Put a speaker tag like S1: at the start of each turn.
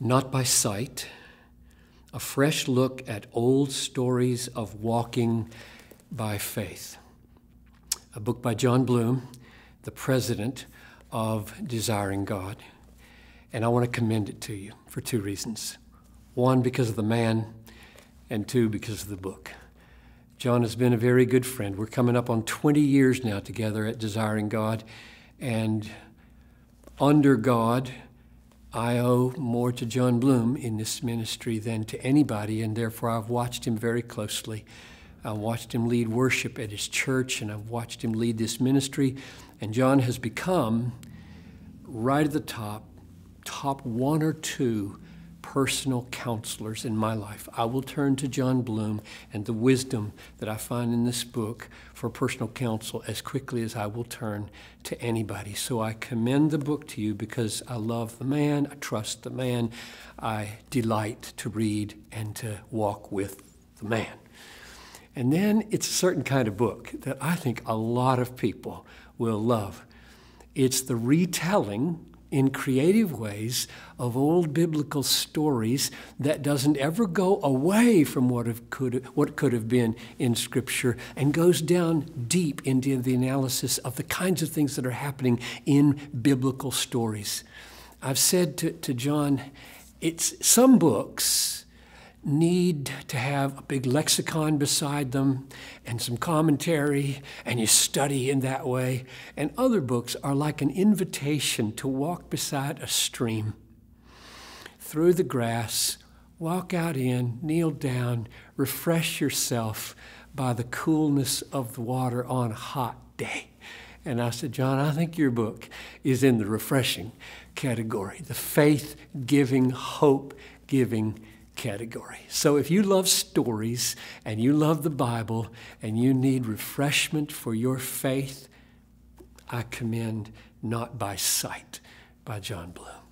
S1: Not by Sight, a fresh look at old stories of walking by faith. A book by Jon Bloom, the president of Desiring God. And I want to commend it to you for two reasons. One, because of the man, and two, because of the book. Jon has been a very good friend. We're coming up on 20 years now together at Desiring God. And under God, I owe more to Jon Bloom in this ministry than to anybody, and therefore I've watched him very closely. I watched him lead worship at his church, and I've watched him lead this ministry. And Jon has become right at the top, top one or two personal counselors in my life. I will turn to Jon Bloom and the wisdom that I find in this book for personal counsel as quickly as I will turn to anybody. So I commend the book to you because I love the man, I trust the man, I delight to read and to walk with the man. And then it's a certain kind of book that I think a lot of people will love. It's the retelling in creative ways of old biblical stories that doesn't ever go away from what, could, what could have been in Scripture and goes down deep into the analysis of the kinds of things that are happening in biblical stories. I've said to, to Jon, it's some books need to have a big lexicon beside them and some commentary, and you study in that way. And other books are like an invitation to walk beside a stream through the grass, walk out in, kneel down, refresh yourself by the coolness of the water on a hot day. And I said, Jon, I think your book is in the refreshing category, the faith giving, hope giving category. So if you love stories and you love the Bible and you need refreshment for your faith, I commend Not by Sight by Jon Bloom.